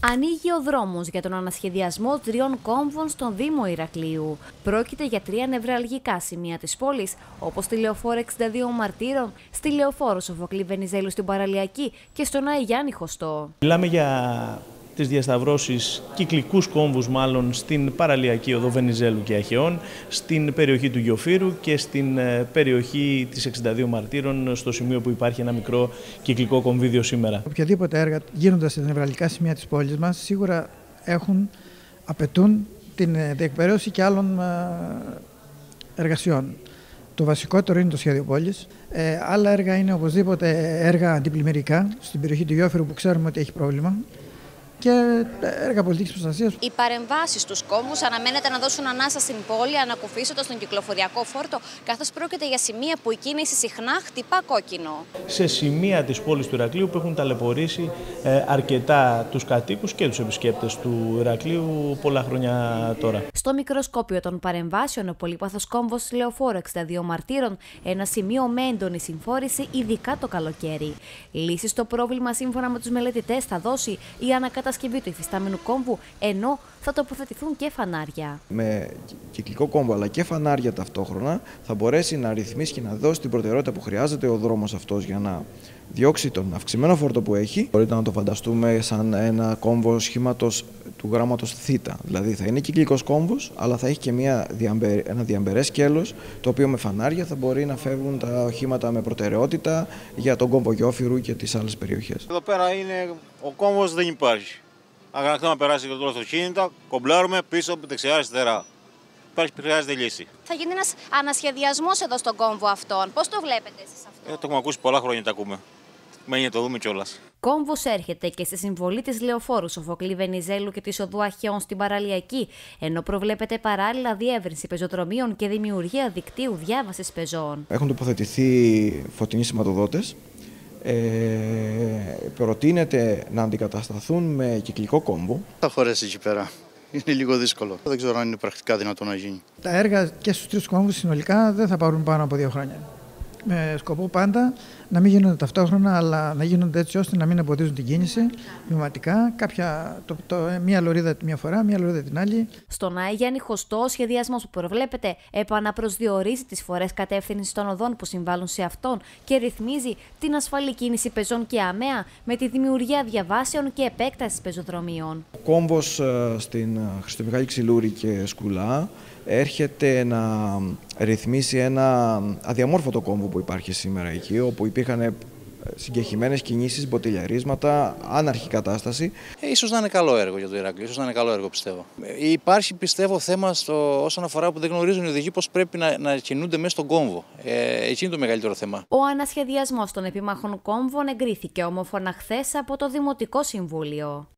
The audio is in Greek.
Ανοίγει ο δρόμος για τον ανασχεδιασμό τριών κόμβων στον Δήμο Ηρακλείου. Πρόκειται για τρία νευραλγικά σημεία της πόλης, όπως στη Λεωφόρο 62 Μαρτύρων, στη Λεωφόρο Σοφοκλή Βενιζέλου στην Παραλιακή και στον Άι Γιάννη Χωστό. Μιλάμε για τις διασταυρώσεις κυκλικούς κόμβους μάλλον στην παραλιακή οδό Βενιζέλου και Αχαιών, στην περιοχή του Γιοφύρου και στην ε, περιοχή της 62 Μαρτύρων, στο σημείο που υπάρχει ένα μικρό κυκλικό κομβίδιο σήμερα. Οποιαδήποτε έργα γίνονται στα νευραλικά σημεία της πόλης μας σίγουρα έχουν, απαιτούν την ε, διεκπαιρέωση και άλλων ε, εργασιών. Το βασικότερο είναι το σχέδιο πόλης. Ε, άλλα έργα είναι οπωσδήποτε έργα αντιπλημμυρικά στην περιοχή του Γιώφερου που ξέρουμε ότι έχει πρόβλημα και έργα πολιτικής προστασίας. Οι παρεμβάσεις στους κόμβους αναμένεται να δώσουν ανάσα στην πόλη, ανακουφίσοντας τον κυκλοφοριακό φόρτο, καθώς πρόκειται για σημεία που η κίνηση συχνά χτυπά κόκκινο. Σε σημεία της πόλης του Ηρακλείου που έχουν ταλαιπωρήσει ε, αρκετά τους κατοίκους και τους επισκέπτες του Ηρακλείου πολλά χρόνια τώρα. Στο μικροσκόπιο των παρεμβάσεων, ο πολύπαθος κόμβος Λεωφόρο 62 Μαρτύρων, ένα σημείο με έντονη συμφόρηση, ειδικά το καλοκαίρι. Λύση στο πρόβλημα, σύμφωνα με τους μελετητές, θα δώσει η ανακαταστασία κατασκευή του υφιστάμενου κόμβου, ενώ θα τοποθετηθούν και φανάρια. Με κυκλικό κόμβο αλλά και φανάρια ταυτόχρονα θα μπορέσει να ρυθμίσει και να δώσει την προτεραιότητα που χρειάζεται ο δρόμος αυτός για να διώξει τον αυξημένο φόρτο που έχει. Μπορείτε να το φανταστούμε σαν ένα κόμβο σχήματος του γράμματος Θ. Δηλαδή θα είναι κυκλικός κόμβος, αλλά θα έχει και μια διαμπε... ένα διαμπερές σκέλος, το οποίο με φανάρια θα μπορεί να φεύγουν τα οχήματα με προτεραιότητα για τον κόμβο Γιώφυρου και τις άλλες περιοχές. Εδώ πέρα είναι ο κόμβος δεν υπάρχει. Αν να περάσει το αυτοκίνητα, κομπλάρουμε πίσω από δεξιά-αριστερά. Υπάρχει, χρειάζεται λύση. Θα γίνει ένας ανασχεδιασμός εδώ στον κόμβο αυτόν. Πώς το βλέπετε εσείς αυτό; Ε, το έχουμε ακούσει πολλά χρόνια, τα ακούμε. Μένει να το δούμε κιόλας. Κόμβος έρχεται και στη συμβολή της Λεωφόρου Σοφοκλή Βενιζέλου και της Οδού Αχαιών στην Παραλιακή, ενώ προβλέπεται παράλληλα διεύρυνση πεζοδρομίων και δημιουργία δικτύου διάβασης πεζών. Έχουν τοποθετηθεί φωτεινοί σηματοδότες. Ε, προτείνεται να αντικατασταθούν με κυκλικό κόμβο. Θα χωρέσει εκεί πέρα. Είναι λίγο δύσκολο. Δεν ξέρω αν είναι πρακτικά δυνατό να γίνει. Τα έργα και στους τρεις κόμβους συνολικά δεν θα πάρουν πάνω από δύο χρόνια με σκοπό πάντα να μην γίνονται ταυτόχρονα, αλλά να γίνονται έτσι ώστε να μην εμποδίζουν την κίνηση βιωματικά. Κάποια, το, το, μία λωρίδα τη μία φορά, μία λωρίδα την άλλη. Στον Άι Γιάννη Χωστό, ο σχεδιασμός που προβλέπεται επαναπροσδιορίζει τις φορές κατεύθυνσης των οδών που συμβάλλουν σε αυτόν και ρυθμίζει την ασφαλή κίνηση πεζών και αμαία με τη δημιουργία διαβάσεων και επέκτασης πεζοδρομίων. Ο κόμβος ε, στην ε, Χριστομιχάλη Ξυλούρη και Σκουλά έρχεται να ρυθμίσει ένα αδιαμόρφωτο κόμβο που υπάρχει σήμερα εκεί, όπου υπήρχαν ε, συγκεχημένες κινήσεις, μποτιλιαρίσματα, άναρχη κατάσταση. Ε, ίσως να είναι καλό έργο για το Ηράκλειο, ίσως να είναι καλό έργο πιστεύω. Ε, υπάρχει πιστεύω θέμα στο, όσον αφορά που δεν γνωρίζουν οι οδηγοί πώς πρέπει να, να κινούνται μέσα στον κόμβο. Ε, εκεί είναι το μεγαλύτερο θέμα. Ο ανασχεδιασμός των επιμάχων κόμβων εγκρίθηκε ομόφωνα χθες από το Δημοτικό Συμβούλιο.